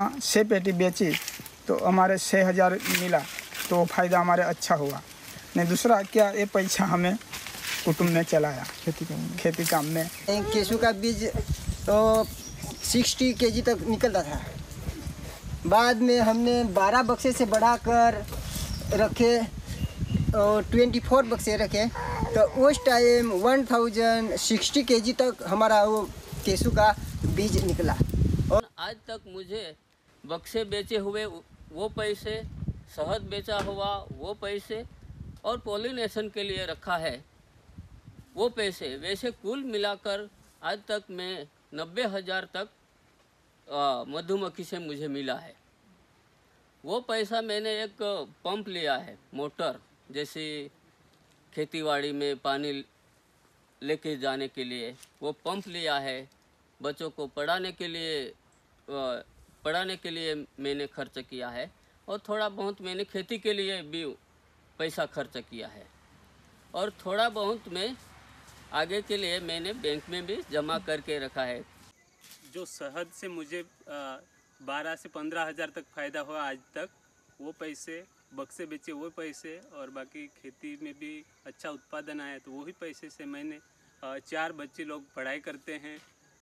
हाँ, छः पेटी बेची तो हमारे छः हज़ार मिला तो फ़ायदा हमारे अच्छा हुआ। नहीं दूसरा क्या ये पैसा हमें कुटुंब ने चलाया? खेती काम में। खेती काम में। केसू का बीज तो सिक्सटी के जी तक निकलता था। बाद में हमने बारह बक्से से बढ़ाकर रखे और ट्वेंटी फोर बक्से रखे तो उस टाइम वन थाउज़ेंड सिक्सटी के जी तक हमारा वो केसू का बीज निकला। और आज तक मुझे बक्से बेचे हुए, वो पैसे, शहद बेचा हुआ, वो पैसे और पॉलिनेशन के लिए रखा है। वो पैसे वैसे कुल मिलाकर आज तक मैं नब्बे हज़ार तक मधुमक्खी से मुझे मिला है। वो पैसा मैंने एक पंप लिया है, मोटर, जैसे खेतीबाड़ी में पानी लेके जाने के लिए। वो पंप लिया है बच्चों को पढ़ाने के लिए पढ़ाने के लिए मैंने खर्च किया है और थोड़ा बहुत मैंने खेती के लिए भी पैसा खर्च किया है। और थोड़ा बहुत मैं आगे के लिए मैंने बैंक में भी जमा करके रखा है। जो शहद से मुझे बारह से पंद्रह हज़ार तक फ़ायदा हुआ आज तक, वो पैसे, बक्से बेचे वो पैसे और बाकी खेती में भी अच्छा उत्पादन आया तो वही पैसे से मैंने चार बच्चे लोग पढ़ाई करते हैं।